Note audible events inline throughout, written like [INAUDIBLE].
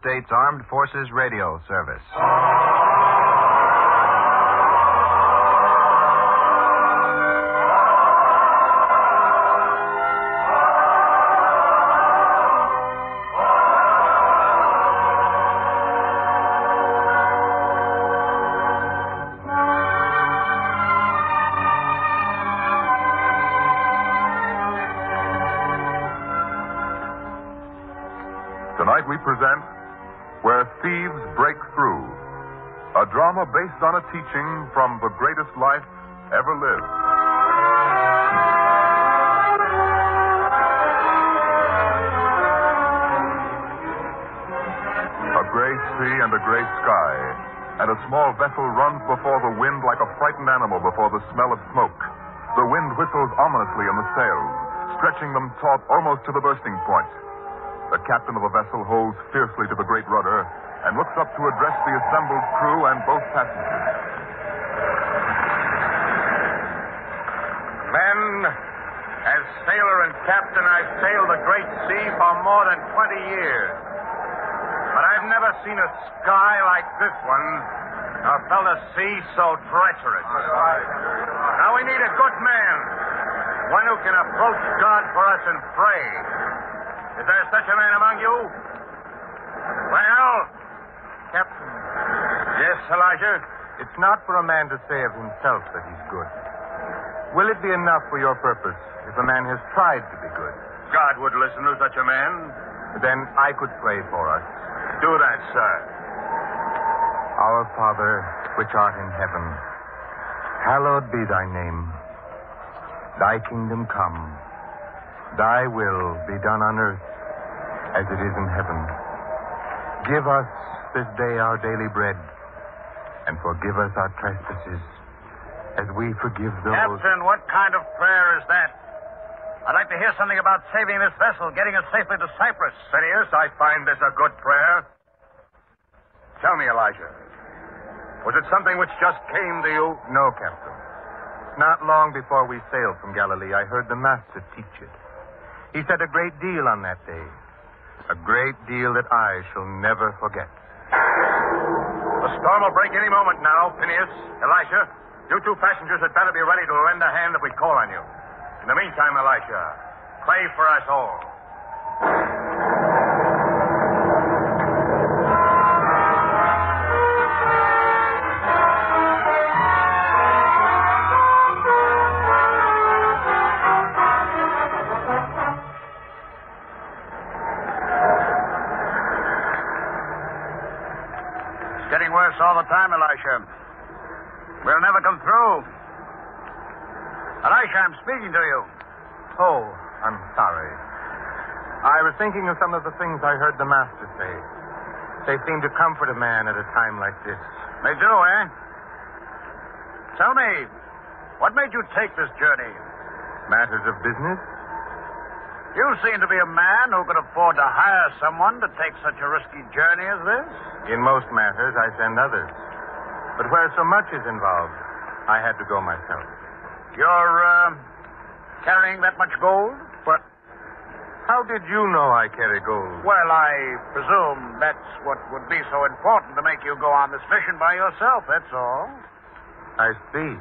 States Armed Forces Radio Service. Based on a teaching from the greatest life ever lived. A gray sea and a gray sky, and a small vessel runs before the wind like a frightened animal before the smell of smoke. The wind whistles ominously in the sails, stretching them taut almost to the bursting point. The captain of the vessel holds fiercely to the great rudder and looks up to address the assembled crew and both passengers. Men, as sailor and captain, I've sailed the great sea for more than 20 years. But I've never seen a sky like this one, nor felt a sea so treacherous. Now we need a good man, one who can approach God for us and pray. Is there such a man among you? Well, yes, Elijah. it's not for a man to say of himself that he's good. Will it be enough for your purpose if a man has tried to be good? God would listen to such a man. Then I could pray for us. Do that, sir. Our Father, which art in heaven, hallowed be thy name. Thy kingdom come. Thy will be done on earth as it is in heaven. Give us this day our daily bread, and forgive us our trespasses, as we forgive those. Captain, what kind of prayer is that? I'd like to hear something about saving this vessel, getting us safely to Cyprus. Phineas, I find this a good prayer. Tell me, Elijah, was it something which just came to you? No, Captain. Not long before we sailed from Galilee, I heard the Master teach it. He said a great deal on that day. A great deal that I shall never forget. The storm will break any moment now, Phineas. Elisha, you two passengers had better be ready to lend a hand if we call on you. In the meantime, Elisha, pray for us all. Getting worse all the time, Elisha. We'll never come through. Elisha, I'm speaking to you. Oh, I'm sorry. I was thinking of some of the things I heard the Master say. They seem to comfort a man at a time like this. They do, eh? Tell me, what made you take this journey? Matters of business? You seem to be a man who could afford to hire someone to take such a risky journey as this. In most matters, I send others. But where so much is involved, I had to go myself. You're, uh, carrying that much gold? What? How did you know I carry gold? Well, I presume that's what would be so important to make you go on this mission by yourself, that's all. I see.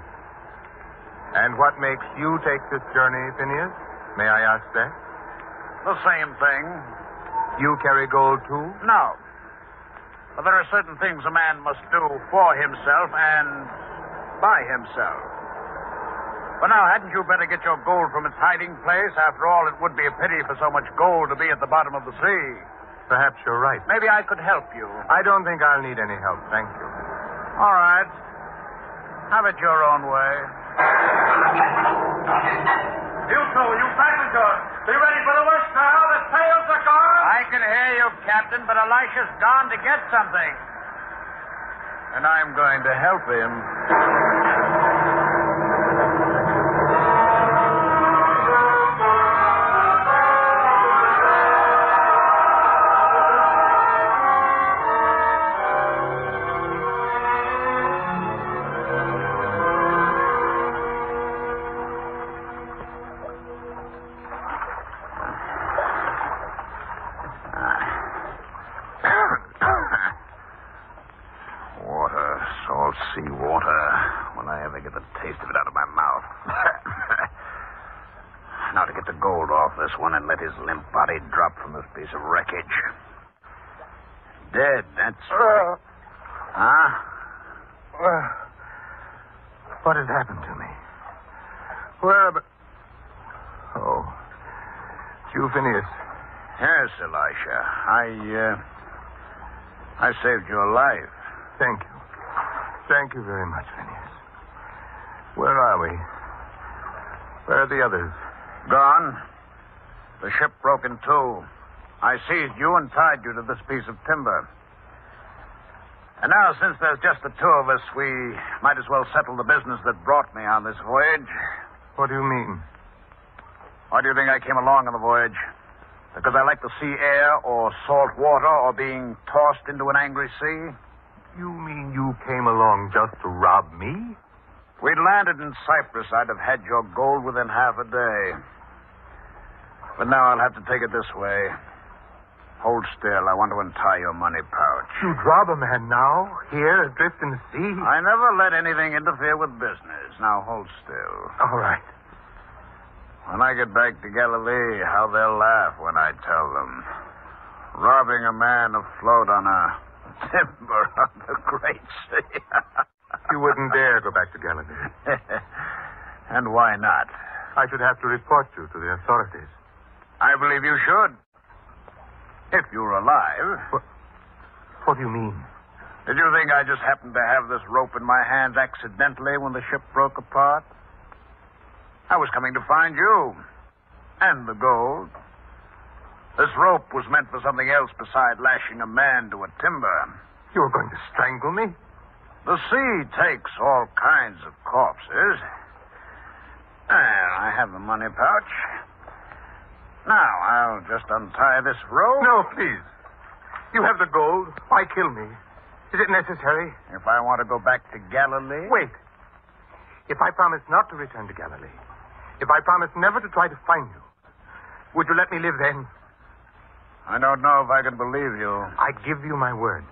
And what makes you take this journey, Phineas? May I ask that? The same thing. You carry gold, too? No. But there are certain things a man must do for himself and by himself. But now, hadn't you better get your gold from its hiding place? After all, it would be a pity for so much gold to be at the bottom of the sea. Perhaps you're right. Maybe I could help you. I don't think I'll need any help, thank you. All right. Have it your own way. You two, you passengers, be ready for the worst now. The sails are gone. I can hear you, Captain, but Elisha's gone to get something. And I'm going to help him. His limp body dropped from this piece of wreckage. Dead, that's right. Huh? Uh, what has happened to me? Where I? Oh. It's you, Phineas. Yes, Elisha. I, uh, I saved your life. Thank you. Thank you very much, Phineas. Where are we? Where are the others? Gone. The ship broke in two. I seized you and tied you to this piece of timber. And now, since there's just the two of us, we might as well settle the business that brought me on this voyage. What do you mean? Why do you think I came along on the voyage? Because I like the sea air, or salt water, or being tossed into an angry sea? You mean you came along just to rob me? We'd landed in Cyprus, I'd have had your gold within half a day. But now I'll have to take it this way. Hold still. I want to untie your money pouch. You'd rob a man now, here, adrift in the sea? I never let anything interfere with business. Now hold still. All right. When I get back to Galilee, how they'll laugh when I tell them. Robbing a man afloat on a timber [LAUGHS] on the great sea. You wouldn't dare go back to Galilee. [LAUGHS] and why not? I should have to report you to the authorities. I believe you should. If you're alive. What, what do you mean? Did you think I just happened to have this rope in my hands accidentally when the ship broke apart? I was coming to find you. And the gold. This rope was meant for something else beside lashing a man to a timber. You were going to strangle me? The sea takes all kinds of corpses. Well, I have the money pouch. Now, I'll just untie this rope. No, please. You have the gold. Why kill me? Is it necessary? If I want to go back to Galilee. Wait. If I promise not to return to Galilee, if I promise never to try to find you, would you let me live then? I don't know if I can believe you. I give you my word.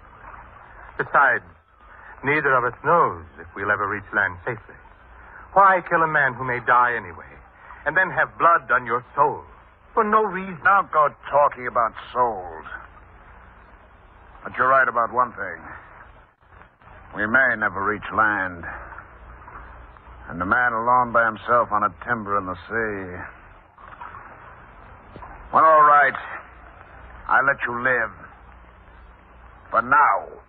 Besides, neither of us knows if we'll ever reach land safely. Why kill a man who may die anyway, and then have blood on your soul? For no reason. Don't go talking about souls. But you're right about one thing. We may never reach land. And a man alone by himself on a timber in the sea. Well, all right. I let you live. For now.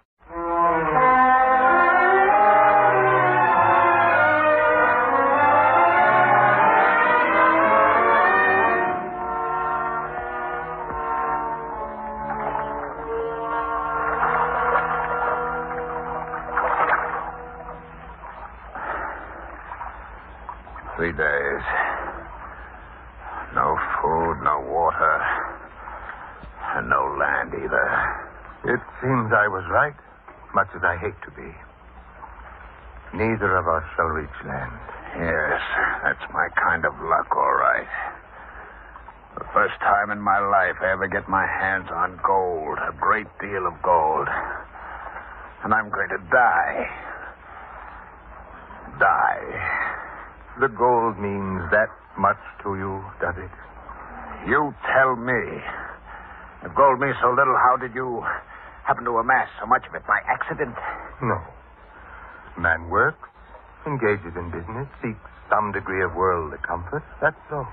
Neither of us shall reach land. Yes, that's my kind of luck, all right. The first time in my life I ever get my hands on gold, a great deal of gold. And I'm going to die. Die. The gold means that much to you, does it? You tell me. If gold means so little, how did you happen to amass so much of it by accident? No. Man works, engages in business, seeks some degree of worldly comfort. That's so.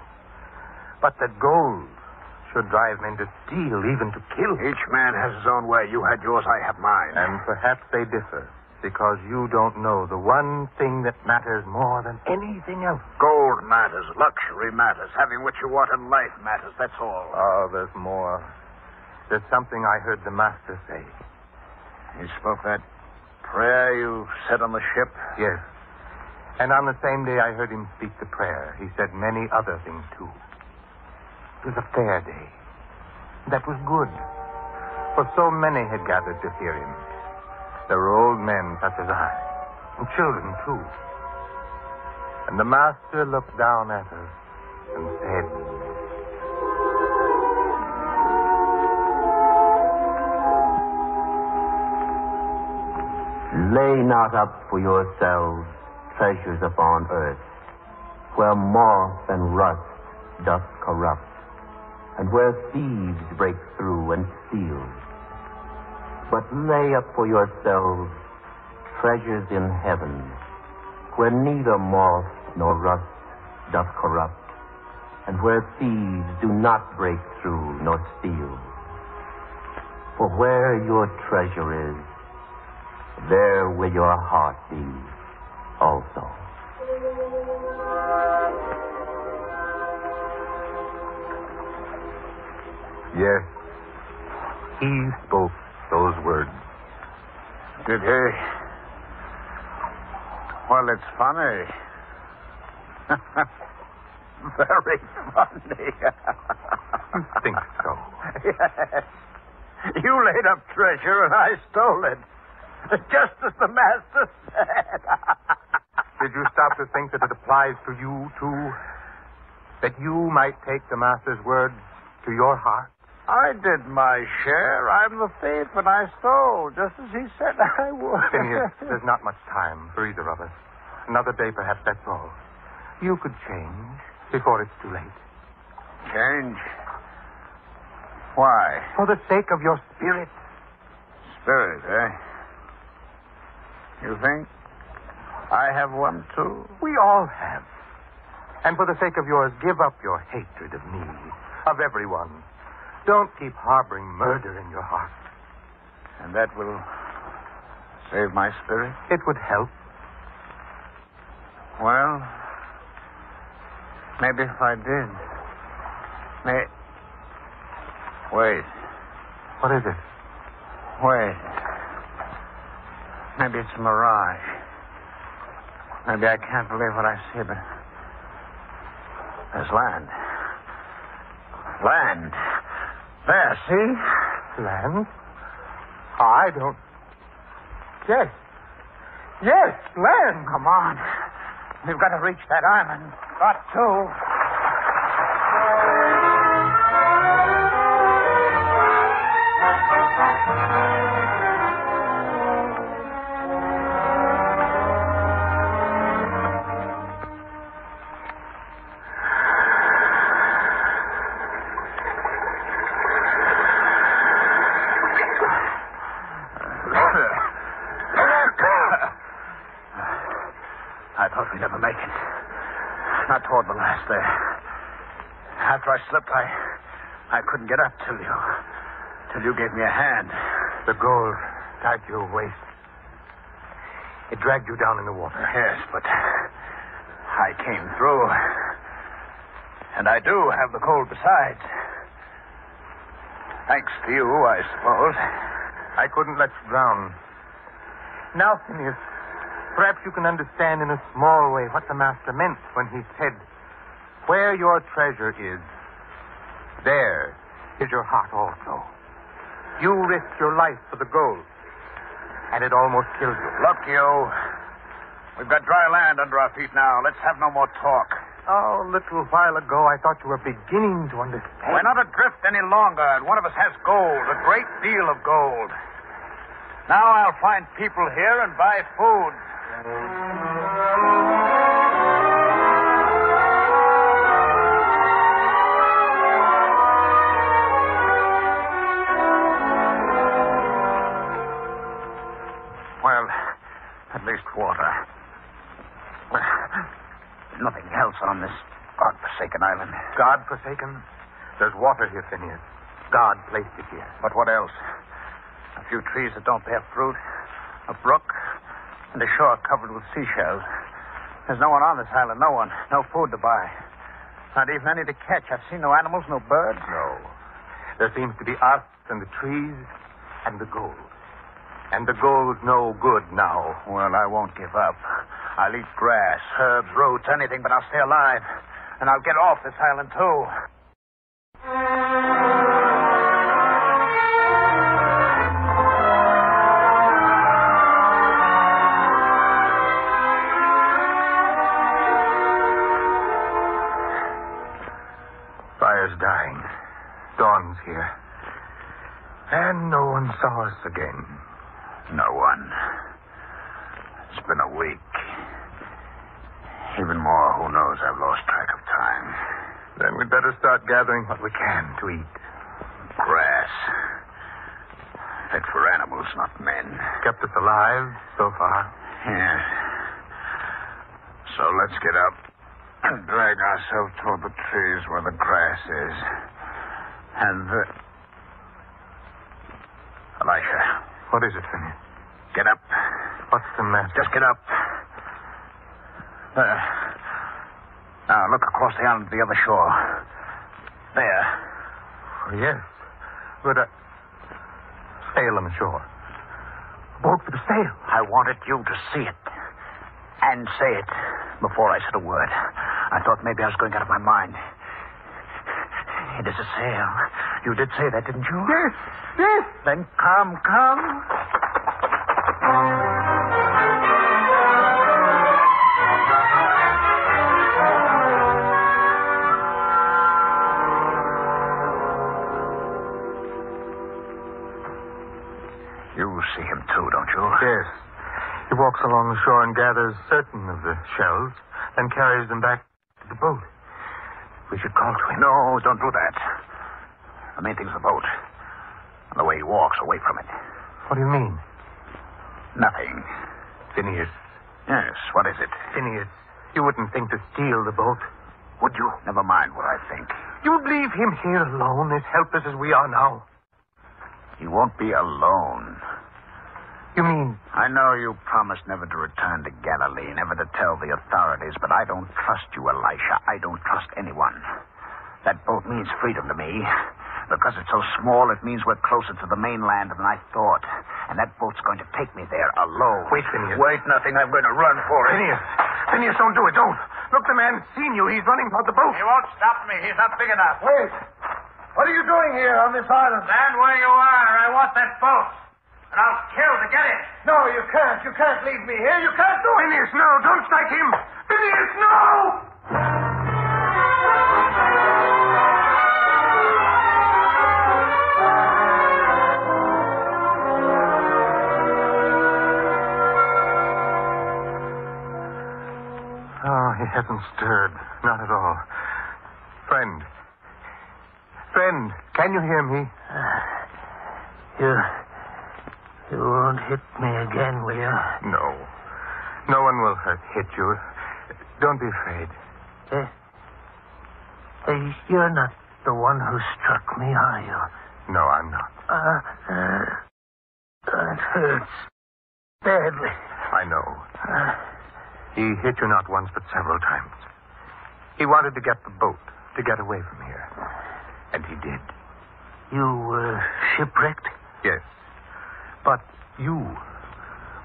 But that gold should drive men to steal, even to kill. Each man has his own way. You had yours, I have mine. And perhaps they differ because you don't know the one thing that matters more than anything else. Gold matters, luxury matters, having what you want in life matters, that's all. Oh, there's more. There's something I heard the master say. You spoke that prayer you said on the ship? Yes. And on the same day, I heard him speak the prayer. He said many other things, too. It was a fair day. That was good. For so many had gathered to hear him. There were old men such as I, and children, too. And the master looked down at us and said, Lay not up for yourselves treasures upon earth, where moth and rust doth corrupt, and where thieves break through and steal. But lay up for yourselves treasures in heaven, where neither moth nor rust doth corrupt, and where thieves do not break through nor steal. For where your treasure is, there will your heart be also. Yes. He spoke those words. Did he? Well, it's funny. [LAUGHS] Very funny. You think so? [LAUGHS] yes. You laid up treasure and I stole it. Just as the master said. [LAUGHS] Did you stop to think that it applies to you, too? That you might take the Master's words to your heart? I did my share. I'm the thief, and I stole, just as he said [LAUGHS] I would. Phineas, there's not much time for either of us. Another day, perhaps, that's all. You could change before it's too late. Change? Why? For the sake of your spirit. Spirit, eh? You think? I have one, too? We all have. And for the sake of yours, give up your hatred of me, of everyone. Don't keep harboring murder in your heart. And that will save my spirit? It would help. Well, maybe if I did. May. Wait, What is it? wait. Maybe it's a mirage. Maybe I can't believe what I see, but. There's land. Land. There, see? Land? I don't. Yes. Yes, land. Come on. We've got to reach that island. Got to. Slipped, I I couldn't get up till you till you gave me a hand. The gold tied your waist. It dragged you down in the water. Yes, but I came through. And I do have the cold besides. Thanks to you, I suppose. I couldn't let you drown. Now, Phineas, perhaps you can understand in a small way what the Master meant when he said, Where your treasure is, there is your heart also. You risked your life for the gold, and it almost killed you. Look, you. We've got dry land under our feet now. Let's have no more talk. Oh, a little while ago, I thought you were beginning to understand. We're not adrift any longer, and one of us has gold, a great deal of gold. Now I'll find people here and buy food. Least water. Nothing else on this God-forsaken island. God forsaken? There's water here, Phineas. God placed it here. But what else? A few trees that don't bear fruit, a brook, and a shore covered with seashells. There's no one on this island, no one. No food to buy. Not even any to catch. I've seen no animals, no birds. No. There seems to be us and the trees and the gold. And the gold's no good now. Well, I won't give up. I'll eat grass, herbs, roots, anything, but I'll stay alive. And I'll get off this island, too. Fire's dying. Dawn's here. And no one saw us again. No one. It's been a week. Even more, who knows? I've lost track of time. Then we'd better start gathering what we can to eat. Grass. Fit for animals, not men. Kept us alive so far. Yeah. So let's get up and drag ourselves toward the trees where the grass is. And, uh... Elisha, What is it, Phineas? get up. What's the matter? Just get up. There. Now, look across the island to the other shore. There. Oh, yes. But, uh... Sail them ashore. A boat for the sail. I wanted you to see it. And say it before I said a word. I thought maybe I was going out of my mind. It is a sail. You did say that, didn't you? Yes, yes. Then come, come. You see him too, don't you? Yes. He walks along the shore and gathers certain of the shells and carries them back to the boat. We should call to him. No, don't do that. The main thing's the boat. And the way he walks away from it. What do you mean? Nothing. Phineas. Yes, what is it? Phineas, you wouldn't think to steal the boat. Would you? Never mind what I think. You'd leave him here alone, as helpless as we are now. He won't be alone. You mean I know you promised never to return to Galilee, never to tell the authorities, but I don't trust you, Elisha. I don't trust anyone. That boat means freedom to me. Because it's so small, it means we're closer to the mainland than I thought. And that boat's going to take me there alone. Wait, Phineas. Wait, nothing. I'm going to run for it. Phineas? Phineas, don't do it. Don't. Look, the man's seen you. He's running toward the boat. He won't stop me. He's not big enough. Wait. What are you doing here on this island? Stand where you are. I want that boat. And I'll kill to get it. No, you can't. You can't leave me here. You can't do it. Phineas, no. Don't strike him. Phineas, no! Oh, he hasn't stirred. Not at all. Friend. Friend, can you hear me? You. You won't hit me again, will you? No. No one will hurt, hit you. Don't be afraid. Eh? Eh, you're not the one who struck me, are you? No, I'm not. Uh, uh, that hurts badly. I know. Uh, He hit you not once, but several times. He wanted to get the boat, to get away from here. And he did. you were shipwrecked? Yes. But you,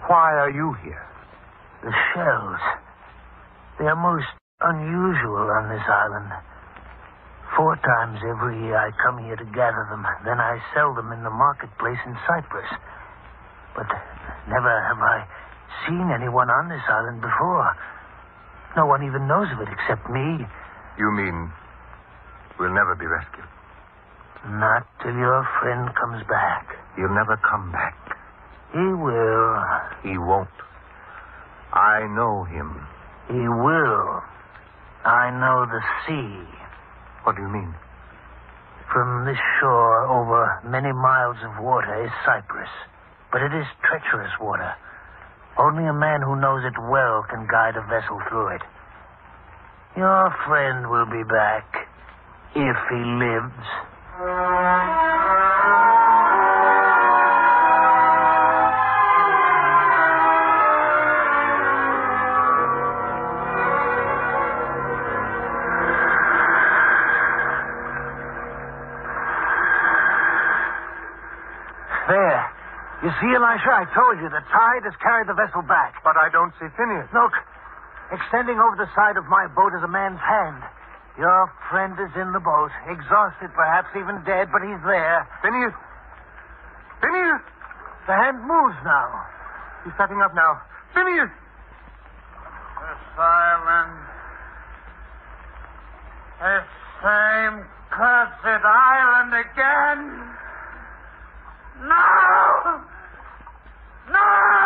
why are you here? The shells. They are most unusual on this island. Four times every year I come here to gather them. Then I sell them in the marketplace in Cyprus. But never have I seen anyone on this island before. No one even knows of it except me. You mean we'll never be rescued? Not till your friend comes back. He'll never come back. He will. He won't. I know him. He will. I know the sea. What do you mean? From this shore over many miles of water is Cyprus. But it is treacherous water. Only a man who knows it well can guide a vessel through it. Your friend will be back. If he lives. There. You see, Elisha, I told you the tide has carried the vessel back. But I don't see Phineas. Look, extending over the side of my boat is a man's hand. Your friend is in the boat, exhausted, perhaps even dead, but he's there. Phineas! Phineas! The hand moves now. He's setting up now. Phineas! This island. This same cursed island again. No! No!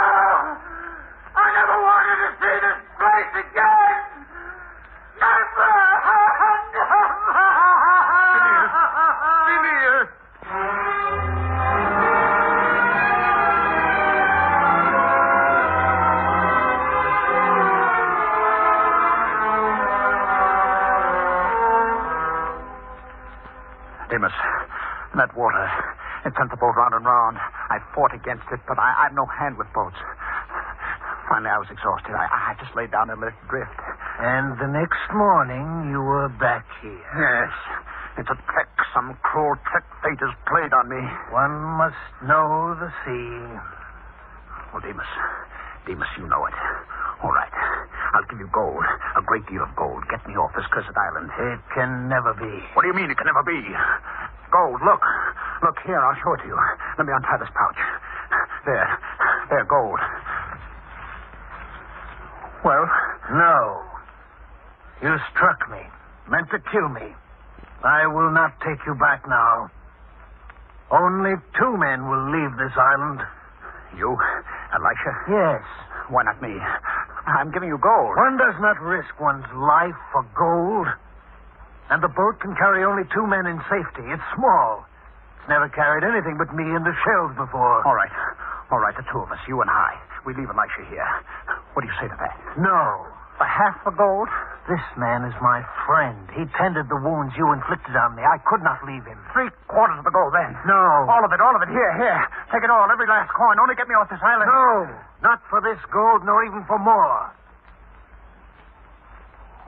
Round. I fought against it, but I, I'm no hand with boats. Finally, I was exhausted. I, I just laid down and let it drift. And the next morning, you were back here. Yes. It's a trick. Some cruel trick fate has played on me. One must know the sea. Oh, Demas. Demas, you know it. All right. I'll give you gold. A great deal of gold. Get me off this cursed island. It can never be. What do you mean it can never be? Gold, look. Look here, I'll show it to you. Let me untie this pouch. There. There, gold. Well, No. You struck me. Meant to kill me. I will not take you back now. Only two men will leave this island. you, Elisha? Yes. Why not me? I'm giving you gold. One does not risk one's life for gold. And the boat can carry only two men in safety. It's small. Never carried anything but me and the shells before. All right. All right, the two of us, you and I. We leave Elisha here. What do you say to that? No. For half the gold? This man is my friend. He tended the wounds you inflicted on me. I could not leave him. Three quarters of the gold, then. No. All of it, all of it. Here, here. Take it all, every last coin. Only get me off this island. No. Not for this gold, nor even for more.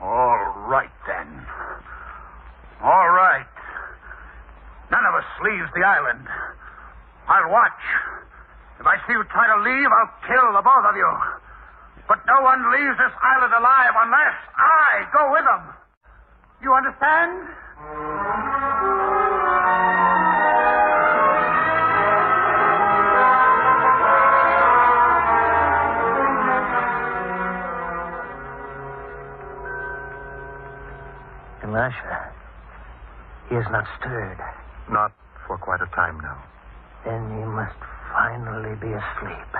All right, then. All right. None leaves the island. I'll watch. If I see you try to leave, I'll kill the both of you. But no one leaves this island alive unless I go with them. You understand? Elisha, he has not stirred. Not for quite a time now. Then he must finally be asleep.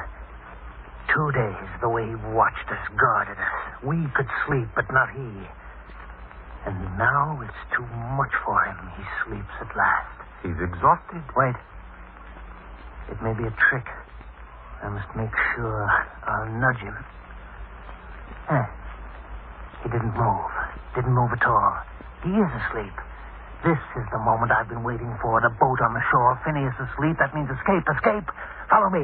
Two days, the way he watched us, guarded us. We could sleep, but not he. And now it's too much for him. He sleeps at last. He's exhausted. Wait. It may be a trick. I must make sure. I'll nudge him. Eh. He didn't move. Didn't move at all. He is asleep. This is the moment I've been waiting for. The boat on the shore. Phineas asleep. That means escape. Escape. Follow me.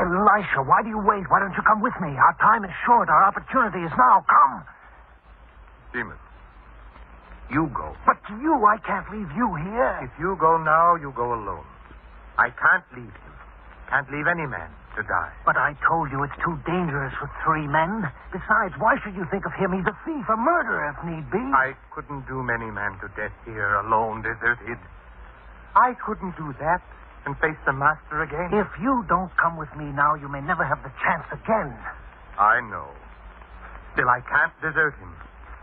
Elisha, why do you wait? Why don't you come with me? Our time is short. Our opportunity is now. Come. Demas, you go. But you, I can't leave you here. If you go now, you go alone. I can't leave him. Can't leave any man to die. But I told you it's too dangerous with three men. Besides, why should you think of him? He's a thief, a murderer, if need be. I couldn't do many men to death here, alone, deserted. I couldn't do that and face the master again. If you don't come with me now, you may never have the chance again. I know. Still, I can't desert him.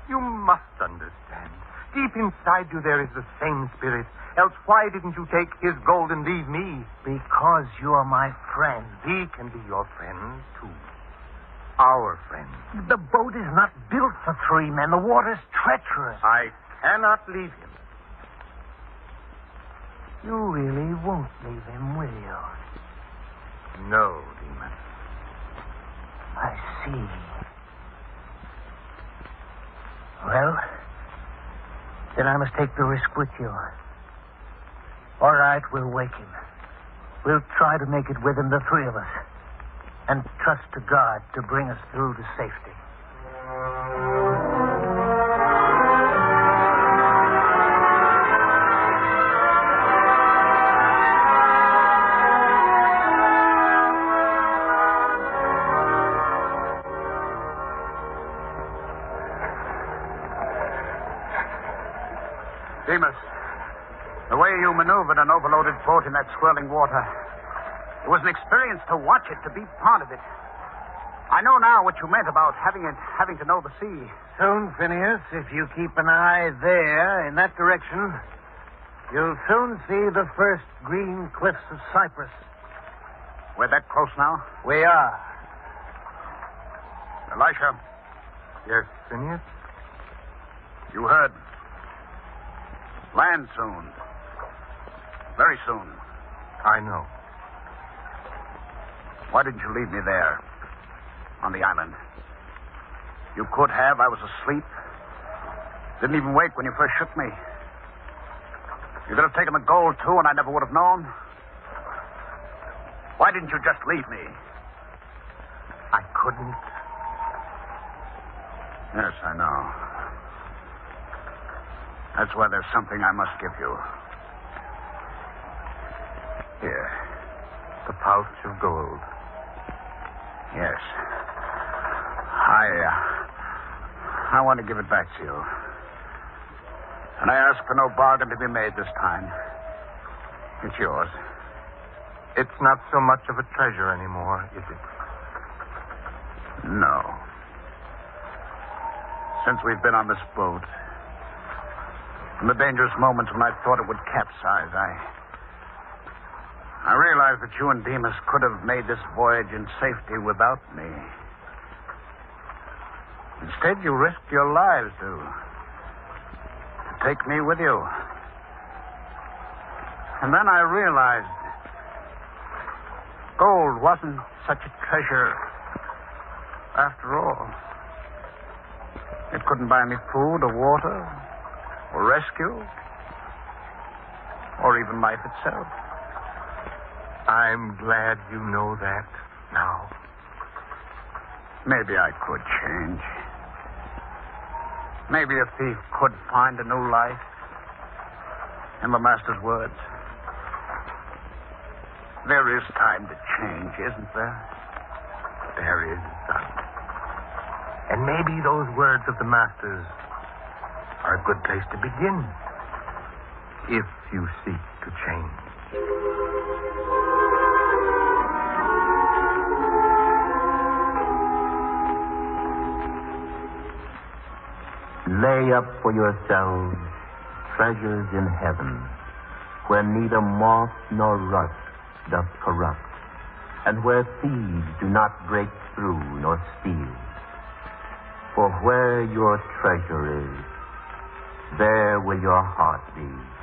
You must understand. Deep inside you, there is the same spirit. Else, why didn't you take his gold and leave me? Because you're my friend. He can be your friend, too. Our friend. The boat is not built for three men. The water's treacherous. I cannot leave him. You really won't leave him, will you? No, Demas. I see. Well, then I must take the risk with you. All right, we'll wake him. We'll try to make it with him, the three of us. And trust to God to bring us through to safety. Maneuvered an overloaded boat in that swirling water, it was an experience to watch it, to be part of it. I know now what you meant about having it, having to know the sea. Soon, Phineas, if you keep an eye there, in that direction, you'll soon see the first green cliffs of Cyprus. We're that close now. We are. Elisha, Yes, Phineas? you heard. Land soon. Very soon. I know. Why didn't you leave me there? On the island. You could have. I was asleep. Didn't even wake when you first shook me. You could have taken the gold, too, and I never would have known. Why didn't you just leave me? I couldn't. Yes, I know. That's why there's something I must give you. The pouch of gold. Yes. I, uh, I want to give it back to you. And I ask for no bargain to be made this time. It's yours. It's not so much of a treasure anymore, is it? No. Since we've been on this boat, in the dangerous moments when I thought it would capsize, I. I realized that you and Demas could have made this voyage in safety without me. Instead, you risked your lives to, to take me with you. And then I realized gold wasn't such a treasure after all. It couldn't buy me food or water or rescue or even life itself. I'm glad you know that now. Maybe I could change. Maybe a thief could find a new life. In the Master's words. There is time to change, isn't there? There is. And maybe those words of the Master's are a good place to begin. If you seek to change. Lay up for yourselves treasures in heaven, where neither moth nor rust doth corrupt, and where thieves do not break through nor steal. For where your treasure is, there will your heart be.